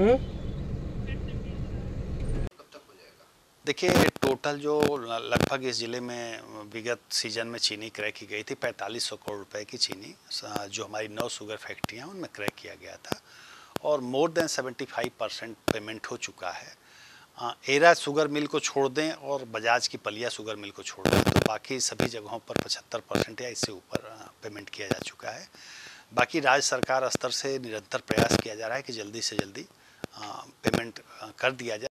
हम्म? देखिए टोटल जो लगभग इस ज़िले में विगत सीज़न में चीनी क्रय की गई थी, पैंतालीस सौ करोड़ रुपए की चीनी जो हमारी नौ शुगर फैक्ट्रियाँ उनमें क्रय किया गया था। और मोर देन 75 परसेंट पेमेंट हो चुका है। एरा शुगर मिल को छोड़ दें और बजाज की पलिया शुगर मिल को छोड़ दें तो बाकी सभी जगहों पर पचहत्तर परसेंट या इससे ऊपर पेमेंट किया जा चुका है। बाकी राज्य सरकार स्तर से निरंतर प्रयास किया जा रहा है कि जल्दी से जल्दी पेमेंट कर दिया जाए।